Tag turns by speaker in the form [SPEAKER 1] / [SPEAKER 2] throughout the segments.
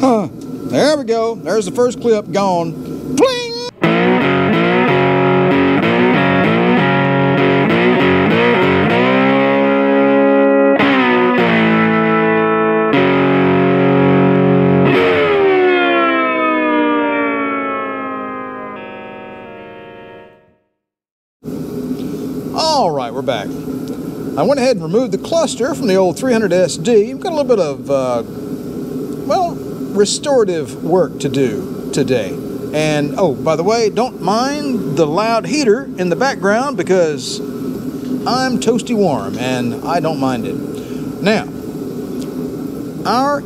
[SPEAKER 1] Huh. There we go. There's the first clip gone. Bling! All right, we're back. I went ahead and removed the cluster from the old 300SD. We've got a little bit of, uh, restorative work to do today. And, oh, by the way, don't mind the loud heater in the background because I'm toasty warm and I don't mind it. Now, our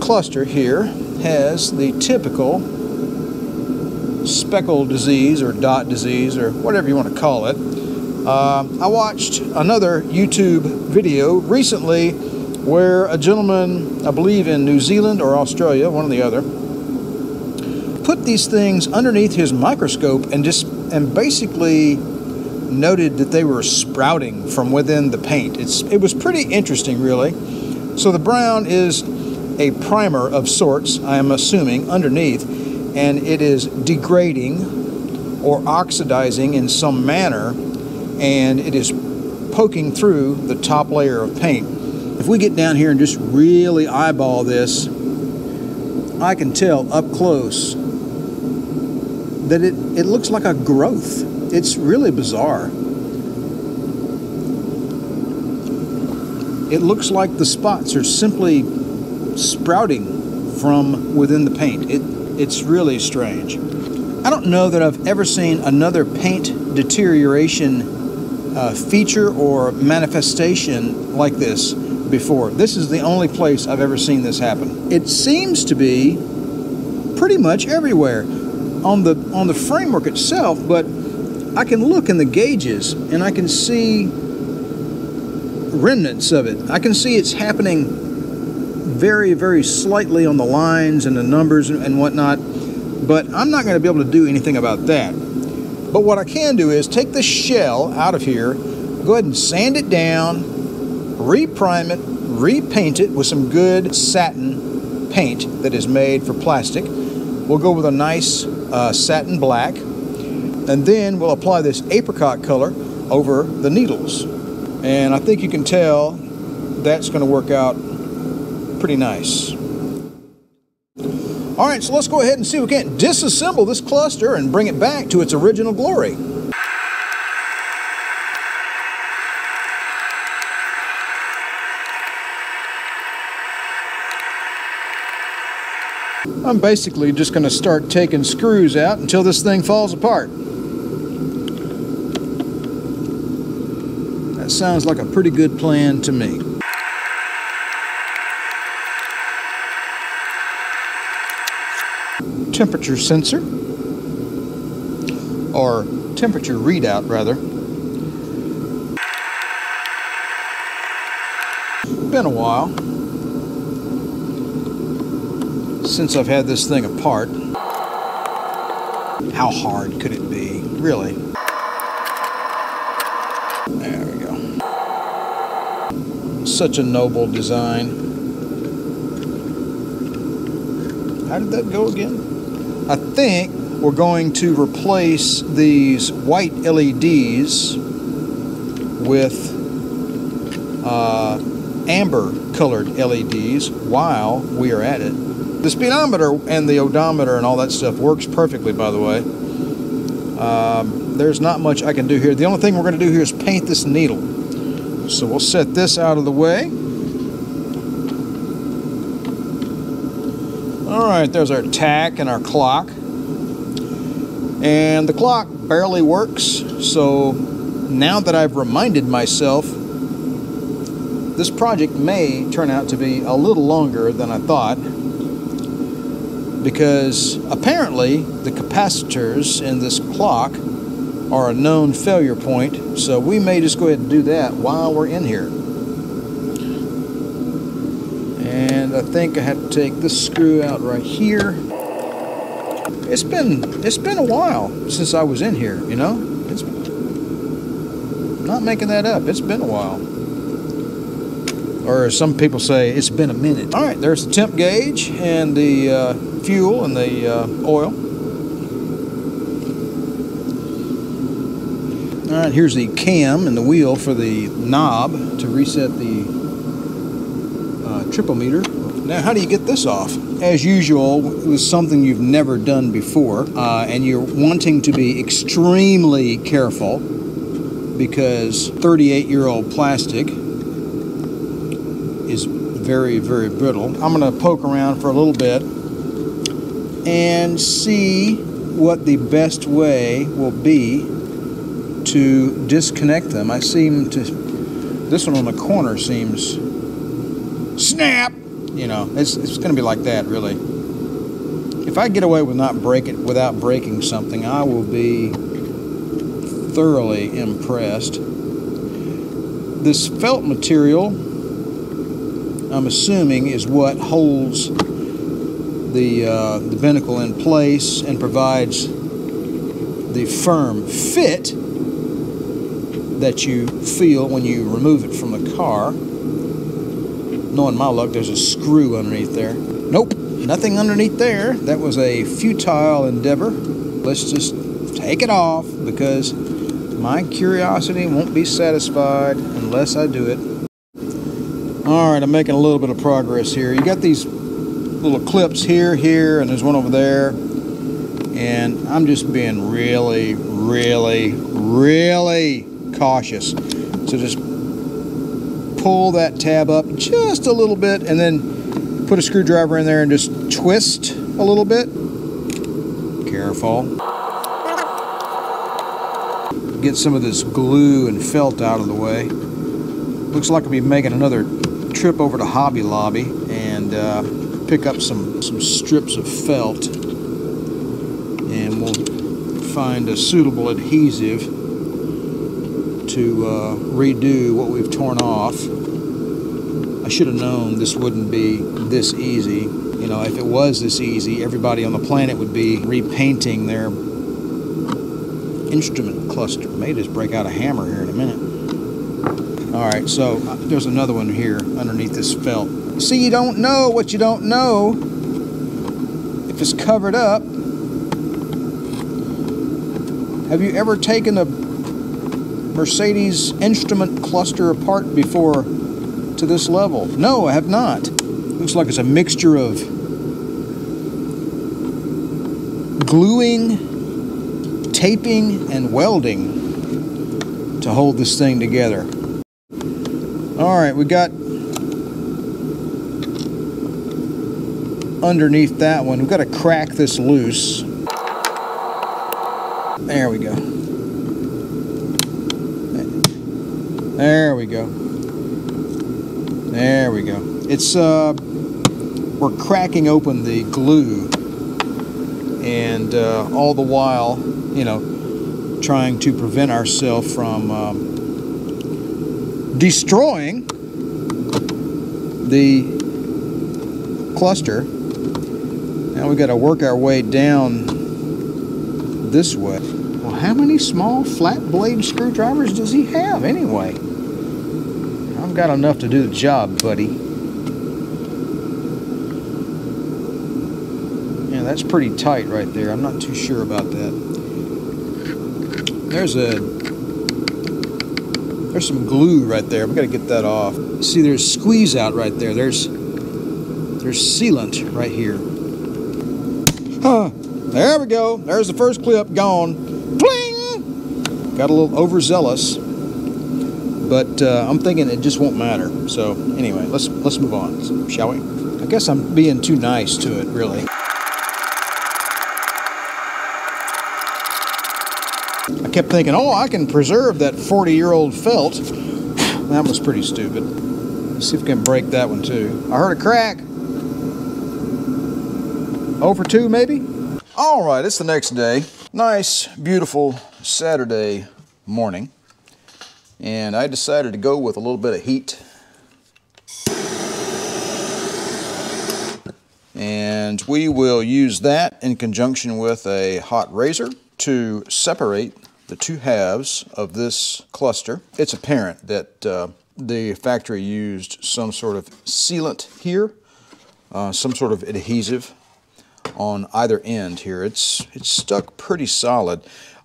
[SPEAKER 1] cluster here has the typical speckle disease or dot disease or whatever you want to call it. Uh, I watched another YouTube video recently where a gentleman, I believe in New Zealand or Australia, one or the other, put these things underneath his microscope and just and basically noted that they were sprouting from within the paint. It's it was pretty interesting, really. So the brown is a primer of sorts, I am assuming, underneath, and it is degrading or oxidizing in some manner and it is poking through the top layer of paint. If we get down here and just really eyeball this, I can tell up close that it, it looks like a growth. It's really bizarre. It looks like the spots are simply sprouting from within the paint. It, it's really strange. I don't know that I've ever seen another paint deterioration uh, feature or manifestation like this before. This is the only place I've ever seen this happen. It seems to be pretty much everywhere on the on the framework itself, but I can look in the gauges and I can see remnants of it. I can see it's happening very, very slightly on the lines and the numbers and whatnot, but I'm not going to be able to do anything about that. But what I can do is take the shell out of here, go ahead and sand it down, reprime it, repaint it with some good satin paint that is made for plastic. We'll go with a nice uh, satin black, and then we'll apply this apricot color over the needles. And I think you can tell that's going to work out pretty nice. All right, so let's go ahead and see if we can't disassemble this cluster and bring it back to its original glory. I'm basically just going to start taking screws out until this thing falls apart. That sounds like a pretty good plan to me. Temperature sensor, or temperature readout rather. Been a while since I've had this thing apart. How hard could it be? Really? There we go. Such a noble design. How did that go again? I think we're going to replace these white LEDs with uh, amber colored LEDs while we are at it. The speedometer and the odometer and all that stuff works perfectly, by the way. Um, there's not much I can do here. The only thing we're going to do here is paint this needle. So we'll set this out of the way. All right, there's our tach and our clock. And the clock barely works, so now that I've reminded myself, this project may turn out to be a little longer than I thought because apparently the capacitors in this clock are a known failure point, so we may just go ahead and do that while we're in here. And I think I have to take this screw out right here. It's been it's been a while since I was in here, you know? It's not making that up. It's been a while. or some people say, it's been a minute. All right, there's the temp gauge and the uh, fuel and the uh, oil. All right, here's the cam and the wheel for the knob to reset the uh, triple meter. Now, how do you get this off? As usual, it was something you've never done before, uh, and you're wanting to be extremely careful because 38 year old plastic is very, very brittle. I'm going to poke around for a little bit and see what the best way will be to disconnect them. I seem to, this one on the corner seems, snap! You know, it's, it's going to be like that, really. If I get away with not break it without breaking something, I will be thoroughly impressed. This felt material, I'm assuming, is what holds the, uh, the binnacle in place and provides the firm fit that you feel when you remove it from the car. Knowing my luck, there's a screw underneath there. Nope, nothing underneath there. That was a futile endeavor. Let's just take it off because my curiosity won't be satisfied unless I do it. All right, I'm making a little bit of progress here. You got these little clips here, here, and there's one over there. And I'm just being really, really, really cautious. So just pull that tab up just a little bit and then put a screwdriver in there and just twist a little bit. Careful. Get some of this glue and felt out of the way. Looks like I'll be making another trip over to Hobby Lobby and uh, pick up some, some strips of felt and we'll find a suitable adhesive to uh, redo what we've torn off. I should have known this wouldn't be this easy. You know, if it was this easy, everybody on the planet would be repainting their instrument cluster. May just break out a hammer here in a minute. All right, so uh, there's another one here underneath this felt. See, you don't know what you don't know if it's covered up. Have you ever taken a Mercedes instrument cluster apart before to this level? No, I have not. Looks like it's a mixture of gluing, taping, and welding to hold this thing together. All right, we got underneath that one. We've got to crack this loose. There we go. There we go. There we go. It's, uh, we're cracking open the glue and uh, all the while, you know, trying to prevent ourselves from um, destroying the cluster. Now we've got to work our way down this way. Well, how many small flat blade screwdrivers does he have anyway? I've got enough to do the job, buddy. Yeah, that's pretty tight right there. I'm not too sure about that. There's a there's some glue right there. We got to get that off. See, there's squeeze out right there. There's there's sealant right here. There we go. There's the first clip gone. Pling! Got a little overzealous, but uh, I'm thinking it just won't matter. So anyway, let's let's move on, shall we? I guess I'm being too nice to it, really. I kept thinking, oh, I can preserve that 40-year-old felt. That was pretty stupid. Let's see if we can break that one too. I heard a crack. Over two, maybe? All right, it's the next day. Nice, beautiful Saturday morning. And I decided to go with a little bit of heat. And we will use that in conjunction with a hot razor to separate the two halves of this cluster. It's apparent that uh, the factory used some sort of sealant here, uh, some sort of adhesive on either end here. It's, it's stuck pretty solid.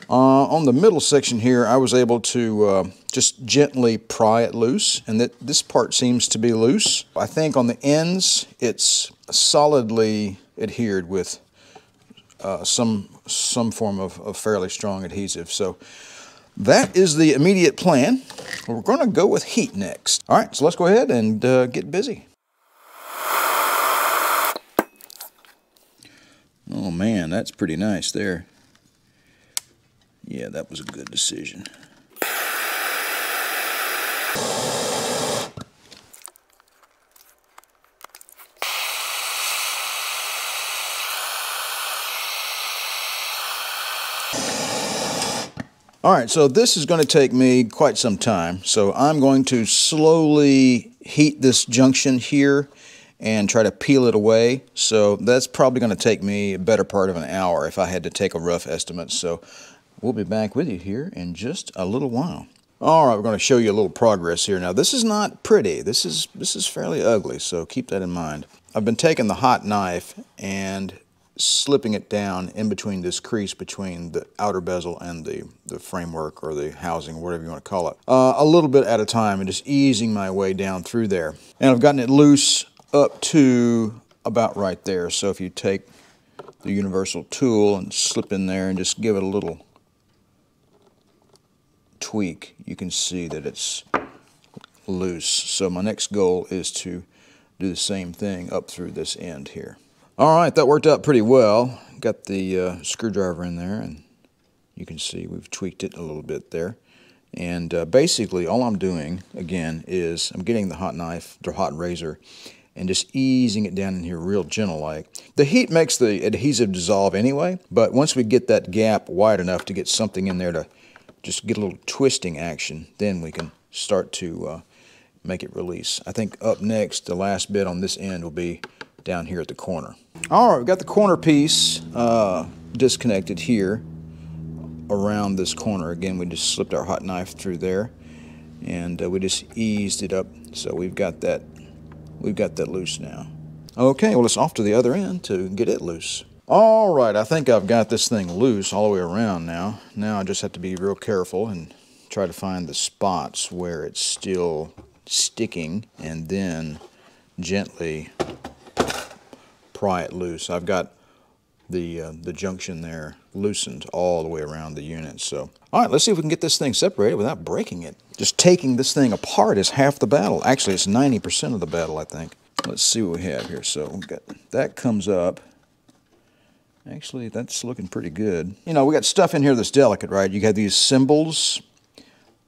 [SPEAKER 1] Uh, on the middle section here, I was able to uh, just gently pry it loose, and that this part seems to be loose. I think on the ends, it's solidly adhered with uh, some some form of, of fairly strong adhesive. So that is the immediate plan. We're going to go with heat next. All right, so let's go ahead and uh, get busy. Oh man, that's pretty nice there. Yeah, that was a good decision. All right, so this is going to take me quite some time. So I'm going to slowly heat this junction here and try to peel it away. So that's probably going to take me a better part of an hour if I had to take a rough estimate. So we'll be back with you here in just a little while. All right, we're going to show you a little progress here. Now, this is not pretty. This is, this is fairly ugly, so keep that in mind. I've been taking the hot knife and slipping it down in between this crease between the outer bezel and the, the framework or the housing, whatever you want to call it, uh, a little bit at a time and just easing my way down through there. And I've gotten it loose up to about right there. So if you take the universal tool and slip in there and just give it a little tweak, you can see that it's loose. So my next goal is to do the same thing up through this end here. All right, that worked out pretty well. Got the uh, screwdriver in there, and you can see we've tweaked it a little bit there. And uh, basically, all I'm doing, again, is I'm getting the hot knife, the hot razor, and just easing it down in here real gentle like. The heat makes the adhesive dissolve anyway, but once we get that gap wide enough to get something in there to just get a little twisting action, then we can start to uh, make it release. I think up next, the last bit on this end will be down here at the corner. All right, we've got the corner piece uh, disconnected here around this corner. Again, we just slipped our hot knife through there and uh, we just eased it up. So we've got that, we've got that loose now. Okay, well it's off to the other end to get it loose. All right, I think I've got this thing loose all the way around now. Now I just have to be real careful and try to find the spots where it's still sticking and then gently pry it loose. I've got the, uh, the junction there loosened all the way around the unit. So, all right, let's see if we can get this thing separated without breaking it. Just taking this thing apart is half the battle. Actually, it's 90% of the battle, I think. Let's see what we have here. So got that comes up. Actually, that's looking pretty good. You know, we got stuff in here that's delicate, right? You got these symbols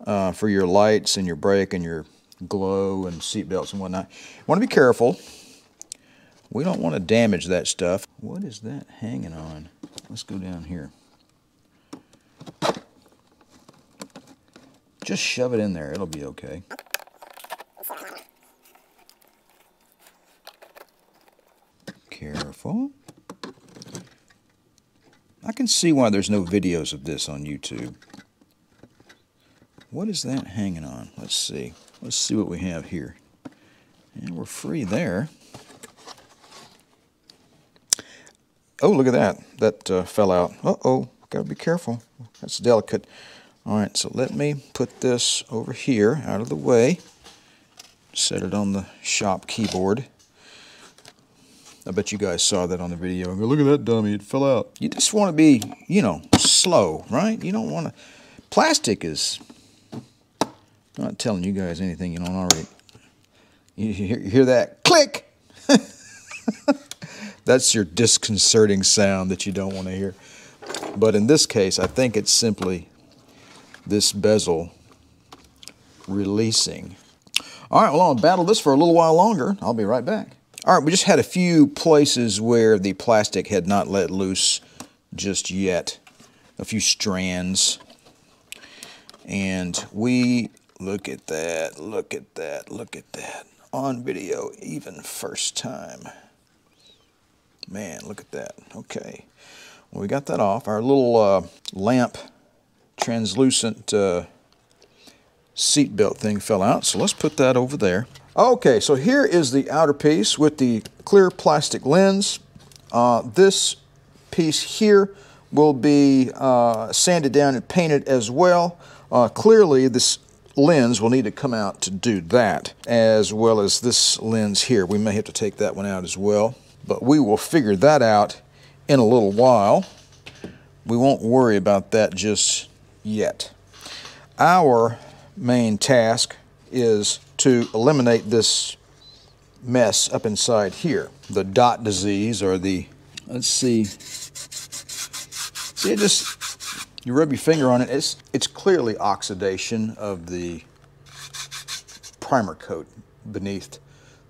[SPEAKER 1] uh, for your lights and your brake and your glow and seat belts and whatnot. You want to be careful we don't want to damage that stuff. What is that hanging on? Let's go down here. Just shove it in there. It'll be okay. Careful. I can see why there's no videos of this on YouTube. What is that hanging on? Let's see. Let's see what we have here. And we're free there. Oh, look at that. That uh, fell out. Uh-oh, got to be careful. That's delicate. All right, so let me put this over here out of the way. Set it on the shop keyboard. I bet you guys saw that on the video. Go, look at that dummy, it fell out. You just want to be, you know, slow, right? You don't want to... Plastic is... I'm not telling you guys anything you don't already... You hear, you hear that? Click! That's your disconcerting sound that you don't want to hear. But in this case, I think it's simply this bezel releasing. All right, well, I'll battle this for a little while longer. I'll be right back. All right, we just had a few places where the plastic had not let loose just yet. A few strands. And we, look at that, look at that, look at that. On video, even first time. Man, look at that. Okay. Well, we got that off. Our little uh, lamp translucent uh, seat belt thing fell out, so let's put that over there. Okay, so here is the outer piece with the clear plastic lens. Uh, this piece here will be uh, sanded down and painted as well. Uh, clearly, this lens will need to come out to do that, as well as this lens here. We may have to take that one out as well, but we will figure that out in a little while. We won't worry about that just yet. Our main task is to eliminate this mess up inside here. The dot disease or the, let's see, see it just, you rub your finger on it, it's, it's clearly oxidation of the primer coat beneath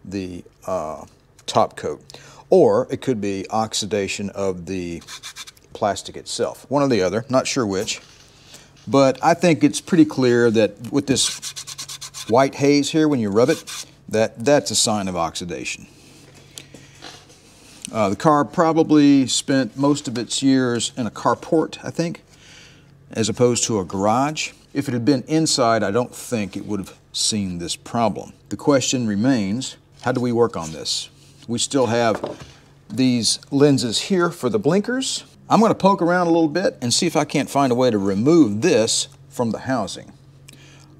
[SPEAKER 1] the uh, top coat. Or it could be oxidation of the plastic itself. One or the other, not sure which. But I think it's pretty clear that with this white haze here, when you rub it, that, that's a sign of oxidation. Uh, the car probably spent most of its years in a carport, I think, as opposed to a garage. If it had been inside, I don't think it would have seen this problem. The question remains, how do we work on this? We still have these lenses here for the blinkers. I'm going to poke around a little bit and see if I can't find a way to remove this from the housing.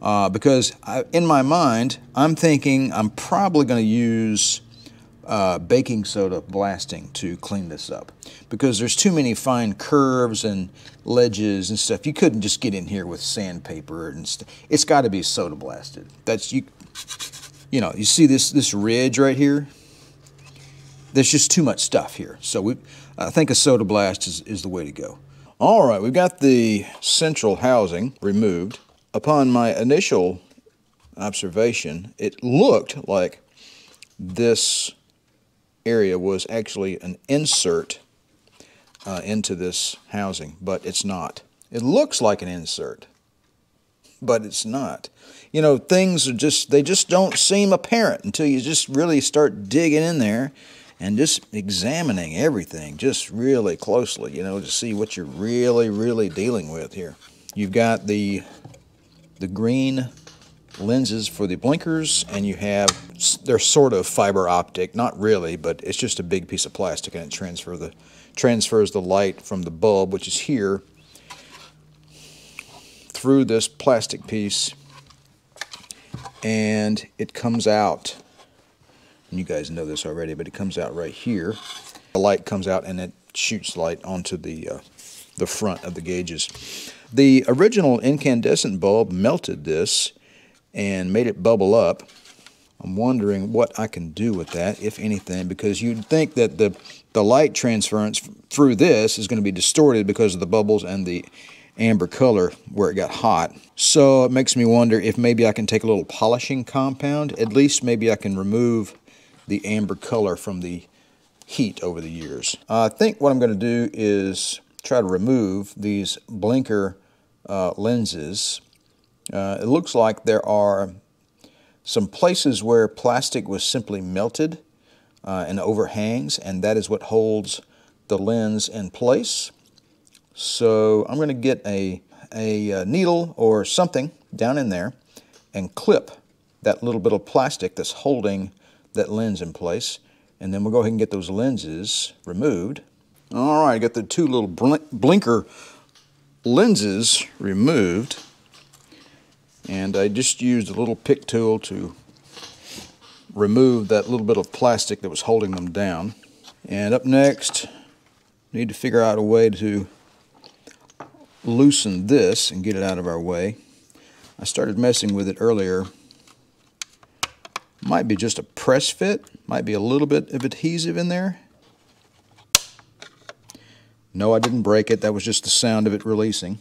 [SPEAKER 1] Uh, because I, in my mind, I'm thinking I'm probably going to use uh, baking soda blasting to clean this up because there's too many fine curves and ledges and stuff. You couldn't just get in here with sandpaper and stuff. It's got to be soda blasted. That's you. You know, you see this this ridge right here. There's just too much stuff here. So we, I think a soda blast is, is the way to go. All right, we've got the central housing removed. Upon my initial observation, it looked like this area was actually an insert uh, into this housing, but it's not. It looks like an insert, but it's not. You know, things are just, they just don't seem apparent until you just really start digging in there and just examining everything just really closely, you know, to see what you're really, really dealing with here. You've got the, the green lenses for the blinkers, and you have, they're sort of fiber optic, not really, but it's just a big piece of plastic and it transfer the, transfers the light from the bulb, which is here, through this plastic piece, and it comes out you guys know this already, but it comes out right here. The light comes out and it shoots light onto the, uh, the front of the gauges. The original incandescent bulb melted this and made it bubble up. I'm wondering what I can do with that, if anything, because you'd think that the, the light transference through this is going to be distorted because of the bubbles and the amber color where it got hot. So it makes me wonder if maybe I can take a little polishing compound. At least maybe I can remove the amber color from the heat over the years. I think what I'm going to do is try to remove these blinker uh, lenses. Uh, it looks like there are some places where plastic was simply melted uh, and overhangs, and that is what holds the lens in place. So I'm going to get a, a uh, needle or something down in there and clip that little bit of plastic that's holding that lens in place. And then we'll go ahead and get those lenses removed. All right, I got the two little blinker lenses removed. And I just used a little pick tool to remove that little bit of plastic that was holding them down. And up next, need to figure out a way to loosen this and get it out of our way. I started messing with it earlier might be just a press fit, might be a little bit of adhesive in there. No, I didn't break it. That was just the sound of it releasing.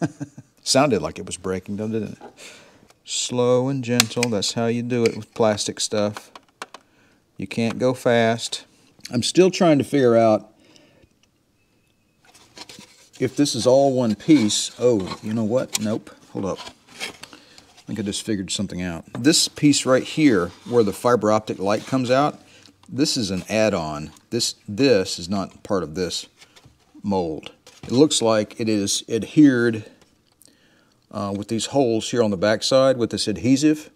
[SPEAKER 1] Sounded like it was breaking, didn't it? Slow and gentle. That's how you do it with plastic stuff. You can't go fast. I'm still trying to figure out if this is all one piece. Oh, you know what? Nope. Hold up. I think I just figured something out. This piece right here, where the fiber optic light comes out, this is an add-on. This, this is not part of this mold. It looks like it is adhered uh, with these holes here on the back side with this adhesive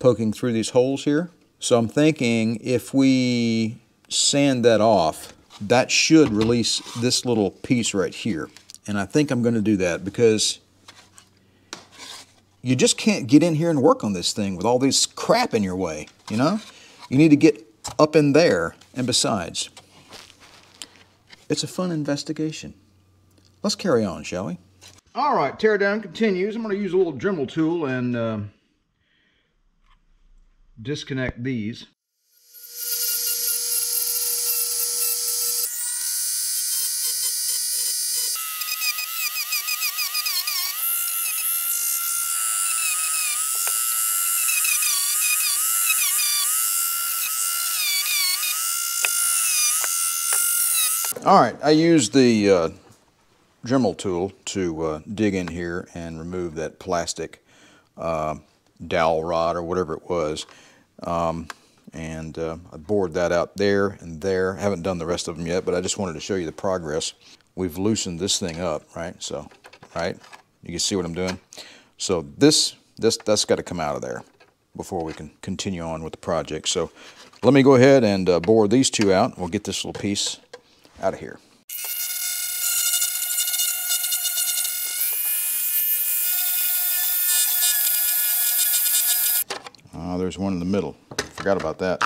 [SPEAKER 1] poking through these holes here. So I'm thinking if we sand that off, that should release this little piece right here. And I think I'm going to do that because you just can't get in here and work on this thing with all this crap in your way, you know? You need to get up in there. And besides, it's a fun investigation. Let's carry on, shall we? All right, teardown continues. I'm going to use a little Dremel tool and uh, disconnect these. All right, I used the uh, Dremel tool to uh, dig in here and remove that plastic uh, dowel rod or whatever it was. Um, and uh, I bored that out there and there. I haven't done the rest of them yet, but I just wanted to show you the progress. We've loosened this thing up, right? So, right? You can see what I'm doing. So this, this, that's got to come out of there before we can continue on with the project. So let me go ahead and uh, bore these two out. We'll get this little piece out of here. Oh, there's one in the middle. Forgot about that.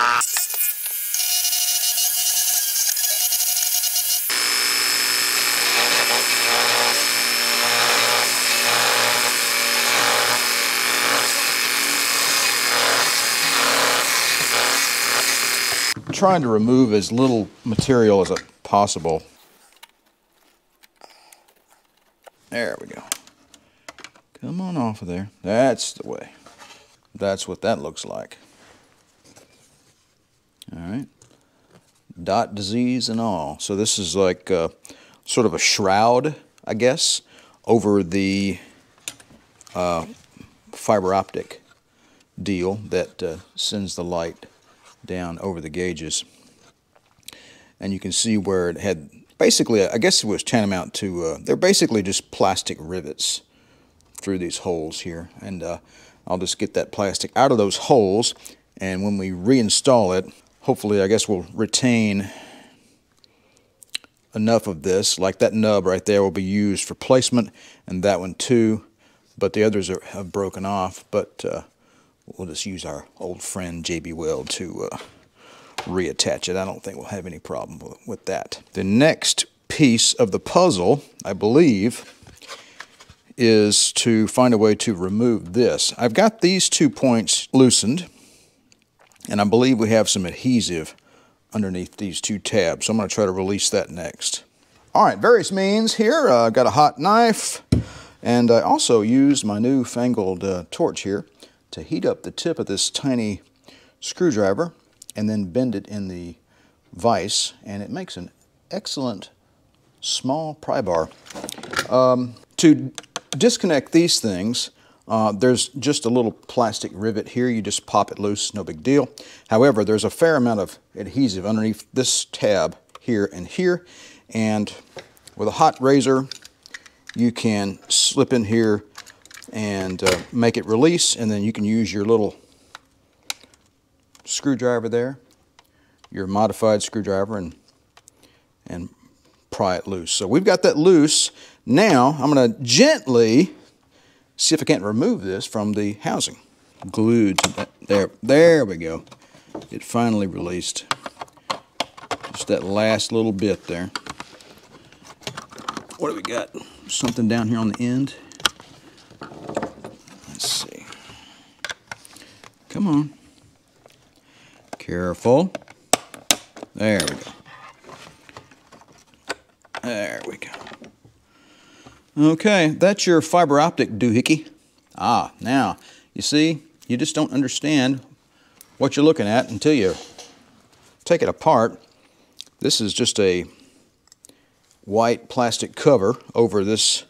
[SPEAKER 1] trying to remove as little material as possible. There we go. Come on off of there. That's the way. That's what that looks like. All right. Dot disease and all. So this is like uh, sort of a shroud, I guess, over the uh, fiber optic deal that uh, sends the light down over the gauges. And you can see where it had basically, I guess it was tantamount to, uh, they're basically just plastic rivets through these holes here. And uh, I'll just get that plastic out of those holes. And when we reinstall it, hopefully, I guess we'll retain enough of this. Like that nub right there will be used for placement, and that one too. But the others are, have broken off. But uh, we'll just use our old friend JB Weld to uh, reattach it. I don't think we'll have any problem with that. The next piece of the puzzle, I believe, is to find a way to remove this. I've got these two points loosened, and I believe we have some adhesive underneath these two tabs. So I'm going to try to release that next. All right, various means here. Uh, I've got a hot knife, and I also used my new fangled uh, torch here to heat up the tip of this tiny screwdriver and then bend it in the vise, and it makes an excellent small pry bar. Um, to disconnect these things, uh, there's just a little plastic rivet here. You just pop it loose, no big deal. However, there's a fair amount of adhesive underneath this tab here and here. And with a hot razor, you can slip in here and uh, make it release. And then you can use your little screwdriver there, your modified screwdriver, and, and pry it loose. So we've got that loose. Now I'm going to gently see if I can't remove this from the housing. Glued to that. There, there we go. It finally released. Just that last little bit there. What do we got? Something down here on the end. Let's see. Come on. Careful. There we go. There we go. Okay, that's your fiber optic doohickey. Ah, now, you see, you just don't understand what you're looking at until you take it apart. This is just a white plastic cover over this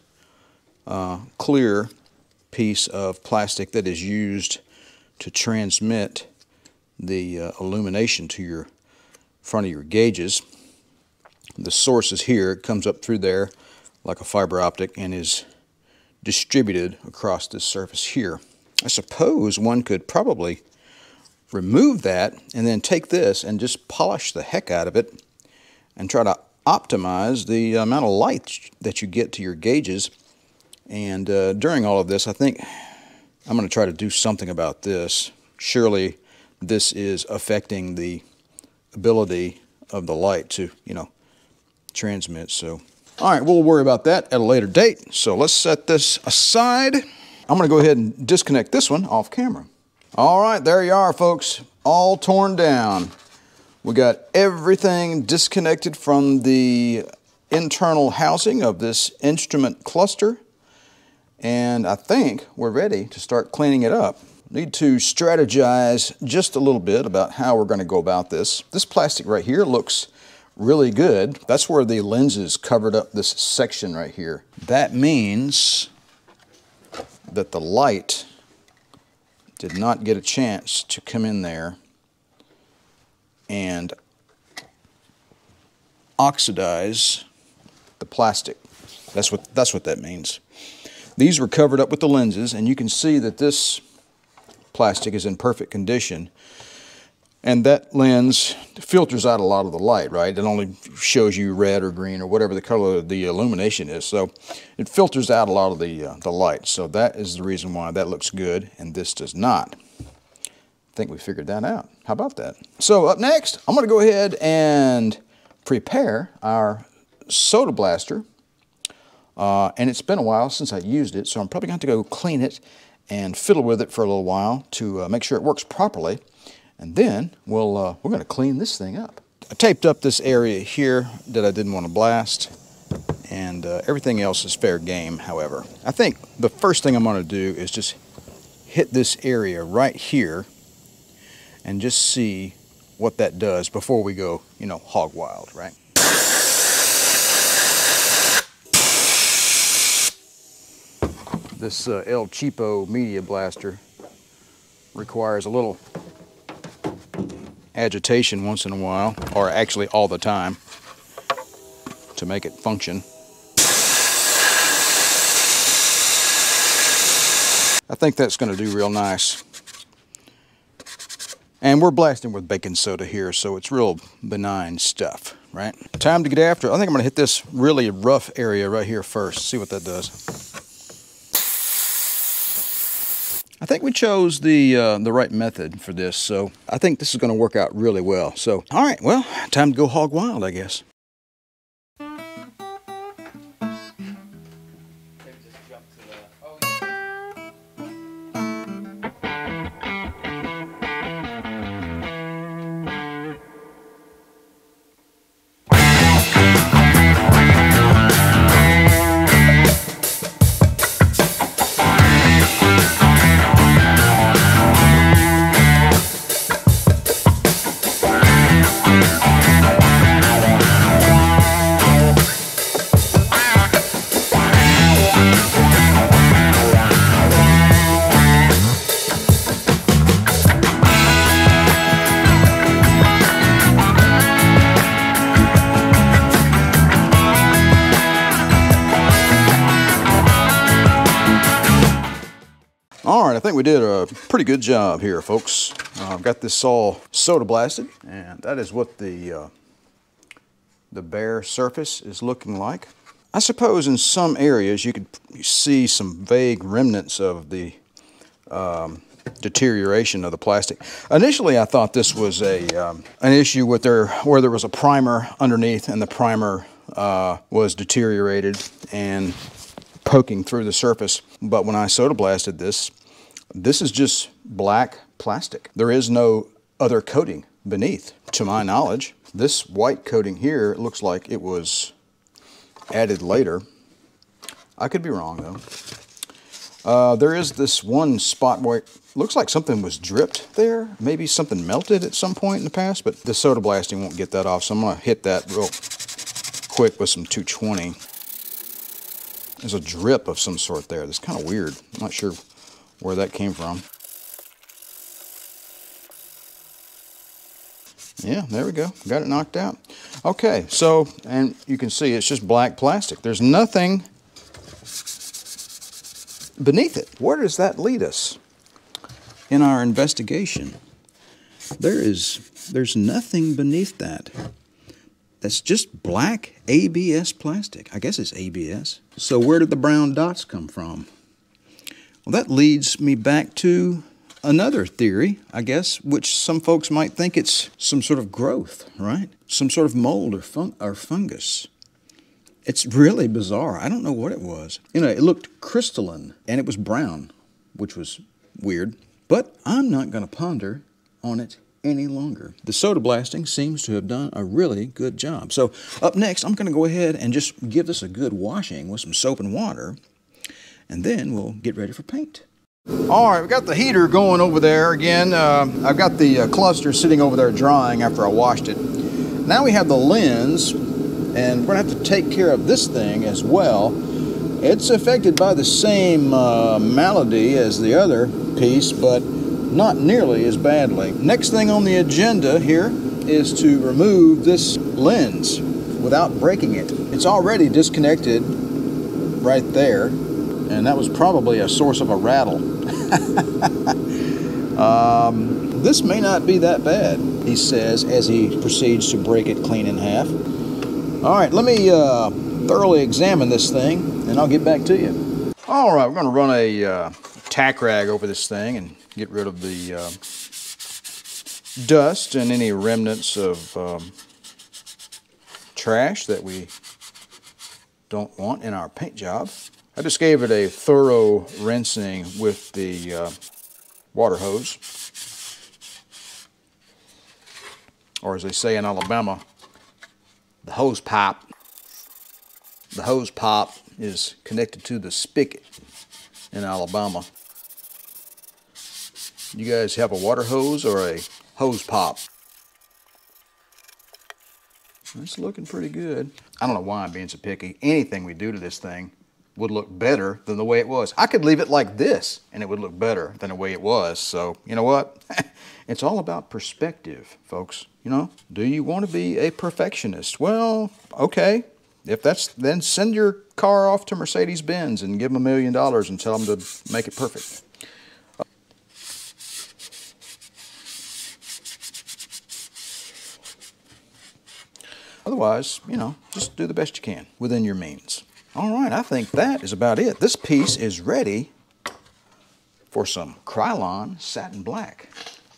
[SPEAKER 1] uh, clear piece of plastic that is used to transmit the uh, illumination to your front of your gauges. The source is here. It comes up through there like a fiber optic and is distributed across this surface here. I suppose one could probably remove that and then take this and just polish the heck out of it and try to optimize the amount of light that you get to your gauges. And uh, during all of this, I think I'm going to try to do something about this. Surely this is affecting the ability of the light to, you know, transmit. So, all right, we'll worry about that at a later date. So let's set this aside. I'm going to go ahead and disconnect this one off camera. All right, there you are, folks. All torn down. We got everything disconnected from the internal housing of this instrument cluster. And I think we're ready to start cleaning it up. Need to strategize just a little bit about how we're going to go about this. This plastic right here looks really good. That's where the lenses covered up this section right here. That means that the light did not get a chance to come in there and oxidize the plastic. That's what, that's what that means. These were covered up with the lenses, and you can see that this plastic is in perfect condition. And that lens filters out a lot of the light, right? It only shows you red or green or whatever the color of the illumination is. So it filters out a lot of the, uh, the light. So that is the reason why that looks good and this does not. I think we figured that out. How about that? So up next, I'm going to go ahead and prepare our soda blaster. Uh, and it's been a while since I used it, so I'm probably going to, to go clean it and fiddle with it for a little while to uh, make sure it works properly. And then we'll, uh, we're going to clean this thing up. I taped up this area here that I didn't want to blast, and uh, everything else is fair game, however. I think the first thing I'm going to do is just hit this area right here and just see what that does before we go, you know, hog wild, right? This uh, El Cheapo Media Blaster requires a little agitation once in a while, or actually all the time, to make it function. I think that's going to do real nice. And we're blasting with baking soda here, so it's real benign stuff, right? Time to get after it. I think I'm going to hit this really rough area right here first, see what that does. I think we chose the uh, the right method for this, so I think this is going to work out really well. So, all right, well, time to go hog wild, I guess. Good job here, folks. Uh, I've got this all soda blasted, and that is what the, uh, the bare surface is looking like. I suppose in some areas you could see some vague remnants of the um, deterioration of the plastic. Initially, I thought this was a um, an issue with there where there was a primer underneath and the primer uh, was deteriorated and poking through the surface. But when I soda blasted this, this is just black plastic. There is no other coating beneath, to my knowledge. This white coating here looks like it was added later. I could be wrong though. Uh, there is this one spot where it looks like something was dripped there. Maybe something melted at some point in the past, but the soda blasting won't get that off, so I'm to hit that real quick with some 220. There's a drip of some sort there. That's kind of weird. I'm not sure where that came from. Yeah, there we go. Got it knocked out. Okay, so, and you can see it's just black plastic. There's nothing beneath it? Where does that lead us in our investigation? There is there's nothing beneath that. That's just black ABS plastic. I guess it's ABS. So where did the brown dots come from? Well, that leads me back to another theory, I guess, which some folks might think it's some sort of growth, right? Some sort of mold or, fun or fungus. It's really bizarre. I don't know what it was. You know, it looked crystalline and it was brown, which was weird. But I'm not going to ponder on it any longer. The soda blasting seems to have done a really good job. So up next, I'm going to go ahead and just give this a good washing with some soap and water, and then we'll get ready for paint. All right, we've got the heater going over there again. Uh, I've got the uh, cluster sitting over there drying after I washed it. Now we have the lens, and we're gonna have to take care of this thing as well. It's affected by the same uh, malady as the other piece, but not nearly as badly. Next thing on the agenda here is to remove this lens without breaking it. It's already disconnected right there, and that was probably a source of a rattle. um, this may not be that bad, he says as he proceeds to break it clean in half. All right, let me uh, thoroughly examine this thing and I'll get back to you. All right, we're going to run a uh, tack rag over this thing and get rid of the uh, dust and any remnants of um, trash that we don't want in our paint job. I just gave it a thorough rinsing with the uh, water hose. Or as they say in Alabama, the hose pipe. The hose pipe is connected to the spigot in Alabama. You guys have a water hose or a hose pipe? It's looking pretty good. I don't know why I'm being so picky. Anything we do to this thing would look better than the way it was. I could leave it like this and it would look better than the way it was. So, you know what? it's all about perspective, folks. You know, do you want to be a perfectionist? Well, okay. If that's, then send your car off to Mercedes Benz and give them a million dollars and tell them to make it perfect. Otherwise, you know, just do the best you can within your means. All right, I think that is about it. This piece is ready for some Krylon Satin Black.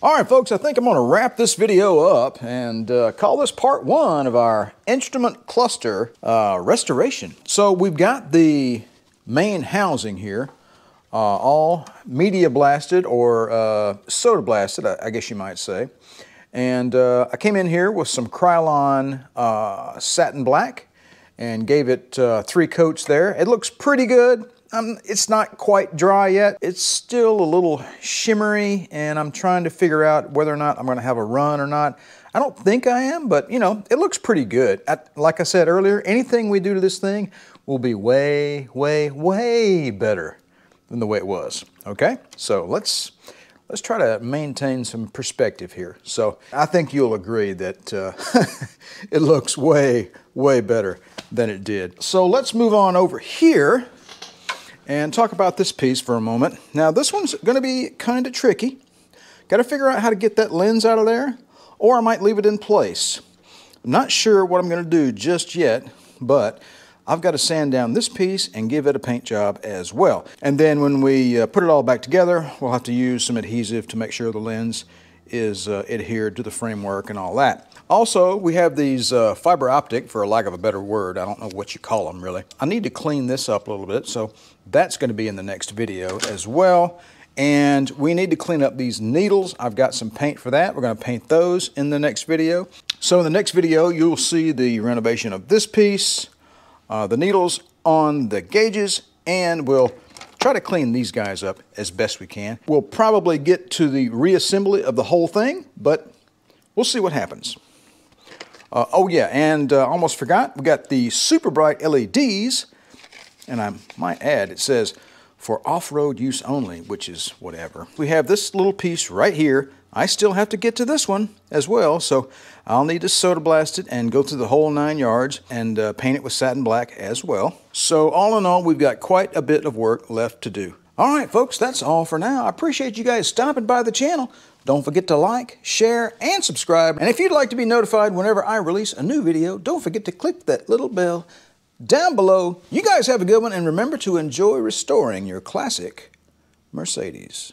[SPEAKER 1] All right, folks, I think I'm going to wrap this video up and uh, call this part one of our instrument cluster uh, restoration. So we've got the main housing here, uh, all media blasted or uh, soda blasted, I, I guess you might say. And uh, I came in here with some Krylon uh, Satin Black and gave it uh, three coats there. It looks pretty good. Um, it's not quite dry yet. It's still a little shimmery and I'm trying to figure out whether or not I'm gonna have a run or not. I don't think I am, but you know, it looks pretty good. like I said earlier, anything we do to this thing will be way, way, way better than the way it was, okay? So let's, let's try to maintain some perspective here. So I think you'll agree that uh, it looks way, way better than it did. So let's move on over here and talk about this piece for a moment. Now this one's going to be kind of tricky. Got to figure out how to get that lens out of there or I might leave it in place. I'm not sure what I'm going to do just yet, but I've got to sand down this piece and give it a paint job as well. And then when we uh, put it all back together, we'll have to use some adhesive to make sure the lens is uh, adhered to the framework and all that. Also, we have these uh, fiber optic, for lack of a better word. I don't know what you call them, really. I need to clean this up a little bit, so that's going to be in the next video as well. And we need to clean up these needles. I've got some paint for that. We're going to paint those in the next video. So in the next video, you'll see the renovation of this piece, uh, the needles on the gauges, and we'll try to clean these guys up as best we can. We'll probably get to the reassembly of the whole thing, but we'll see what happens. Uh, oh yeah, and uh, almost forgot, we got the super bright LEDs, and I might add, it says for off-road use only, which is whatever. We have this little piece right here. I still have to get to this one as well, so I'll need to soda blast it and go through the whole nine yards and uh, paint it with satin black as well. So all in all, we've got quite a bit of work left to do. All right, folks, that's all for now. I appreciate you guys stopping by the channel. Don't forget to like, share, and subscribe. And if you'd like to be notified whenever I release a new video, don't forget to click that little bell down below. You guys have a good one, and remember to enjoy restoring your classic Mercedes.